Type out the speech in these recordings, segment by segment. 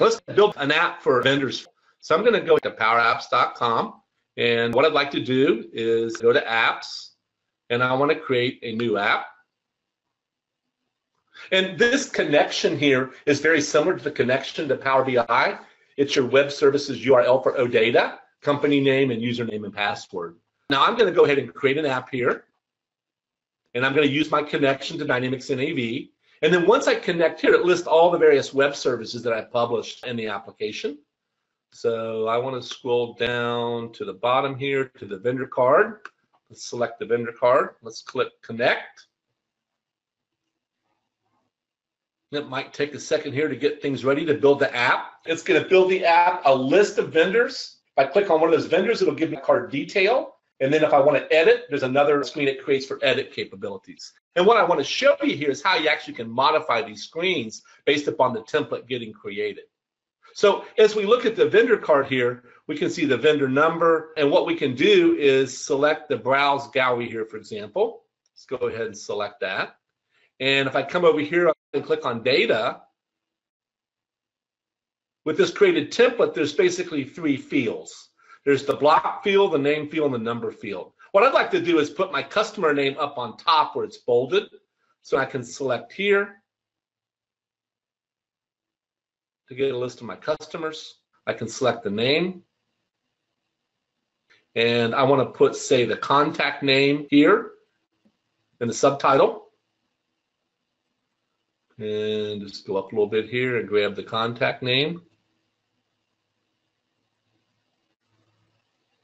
Let's build an app for vendors. So I'm going to go to powerapps.com. And what I'd like to do is go to apps and I want to create a new app. And this connection here is very similar to the connection to Power BI. It's your web services URL for OData, company name and username and password. Now I'm going to go ahead and create an app here. And I'm going to use my connection to Dynamics NAV. And then once I connect here, it lists all the various web services that I published in the application. So I want to scroll down to the bottom here to the vendor card. Let's select the vendor card. Let's click connect. It might take a second here to get things ready to build the app. It's going to build the app, a list of vendors. If I click on one of those vendors, it'll give me card detail. And then if I want to edit, there's another screen it creates for edit capabilities. And what I want to show you here is how you actually can modify these screens based upon the template getting created. So as we look at the vendor card here, we can see the vendor number. And what we can do is select the browse gallery here, for example. Let's go ahead and select that. And if I come over here and click on data, with this created template, there's basically three fields. There's the block field, the name field, and the number field. What I'd like to do is put my customer name up on top where it's bolded. So I can select here to get a list of my customers. I can select the name. And I want to put, say, the contact name here in the subtitle. And just go up a little bit here and grab the contact name.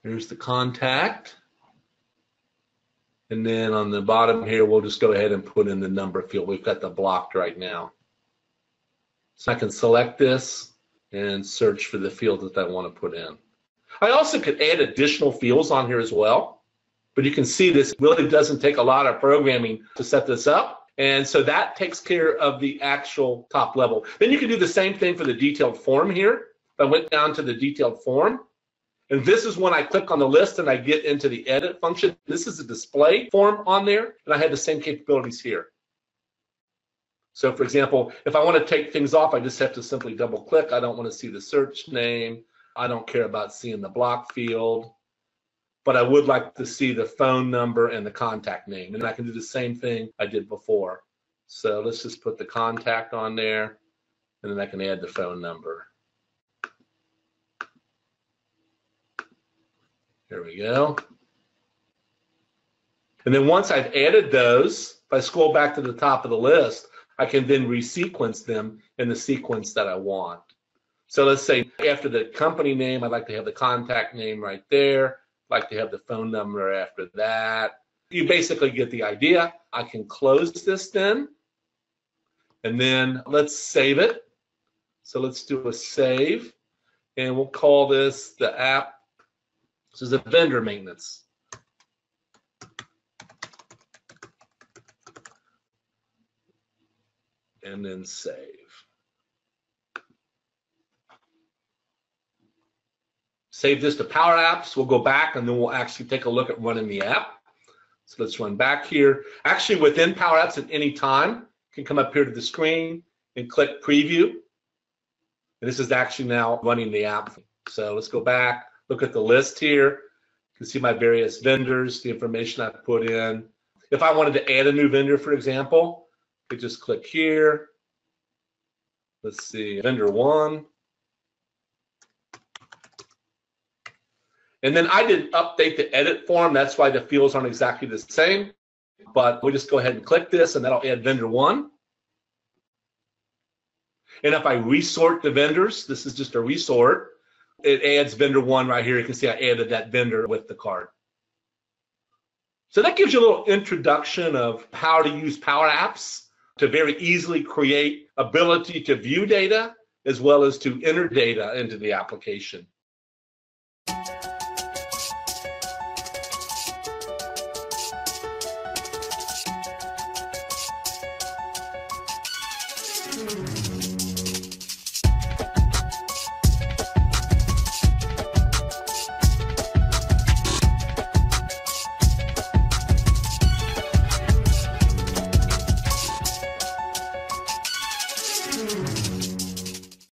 Here's the contact. And then on the bottom here, we'll just go ahead and put in the number field. We've got the blocked right now. So I can select this and search for the field that I want to put in. I also could add additional fields on here as well. But you can see this really doesn't take a lot of programming to set this up. And so that takes care of the actual top level. Then you can do the same thing for the detailed form here. I went down to the detailed form, and this is when I click on the list and I get into the edit function. This is a display form on there, and I had the same capabilities here. So for example, if I want to take things off, I just have to simply double click. I don't want to see the search name. I don't care about seeing the block field, but I would like to see the phone number and the contact name. And I can do the same thing I did before. So let's just put the contact on there, and then I can add the phone number. There we go. And then once I've added those, if I scroll back to the top of the list, I can then resequence them in the sequence that I want. So let's say after the company name, I'd like to have the contact name right there. I'd like to have the phone number after that. You basically get the idea. I can close this then. And then let's save it. So let's do a save. And we'll call this the app. This is a vendor maintenance. And then save. Save this to Power Apps. We'll go back and then we'll actually take a look at running the app. So let's run back here. Actually, within Power Apps at any time, you can come up here to the screen and click Preview. And this is actually now running the app. So let's go back, look at the list here. You can see my various vendors, the information I've put in. If I wanted to add a new vendor, for example, could just click here. Let's see, vendor one. And then I did update the edit form. That's why the fields aren't exactly the same. But we'll just go ahead and click this and that'll add vendor one. And if I resort the vendors, this is just a resort, it adds vendor one right here. You can see I added that vendor with the card. So that gives you a little introduction of how to use Power Apps to very easily create ability to view data as well as to enter data into the application.